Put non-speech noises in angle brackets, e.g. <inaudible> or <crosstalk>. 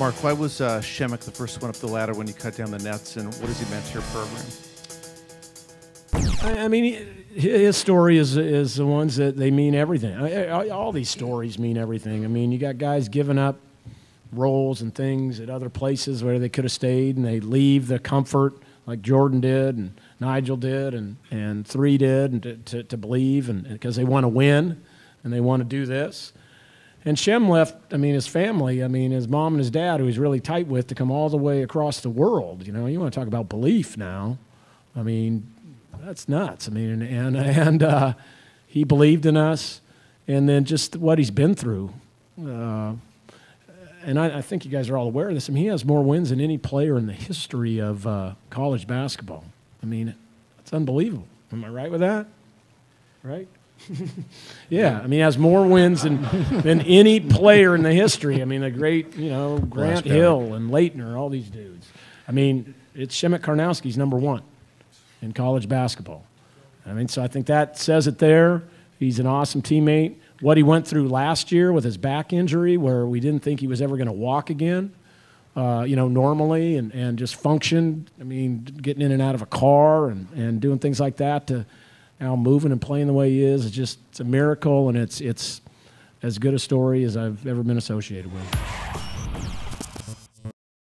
Mark, why was uh, Przemek the first one up the ladder when you cut down the nets, and what has he meant to your program? I, mean, his story is is the ones that they mean everything. All these stories mean everything. I mean, you got guys giving up roles and things at other places where they could have stayed, and they leave the comfort like Jordan did, and Nigel did, and and three did, and to, to, to believe, and because they want to win, and they want to do this. And Shem left, I mean, his family, I mean, his mom and his dad, who he's really tight with, to come all the way across the world. You know, you want to talk about belief now. I mean, that's nuts. I mean, and, and uh, he believed in us, and then just what he's been through. Uh, and I, I, think you guys are all aware of this. I mean, he has more wins than any player in the history of uh, college basketball. I mean, it's unbelievable. Am I right with that? Right? <laughs> yeah, I mean, he has more wins than, <laughs> than any player in the history. I mean, the great, you know, Grant Hill and Laettner, all these dudes. I mean, it's Przemek Karnowski's number one in college basketball. I mean, so I think that says it there. He's an awesome teammate. What he went through last year with his back injury, where we didn't think he was ever going to walk again, uh, you know, normally and, and just function. I mean, getting in and out of a car and, and doing things like that to now moving and playing the way he is, it's just it's a miracle, and it's, it's as good a story as I've ever been associated with.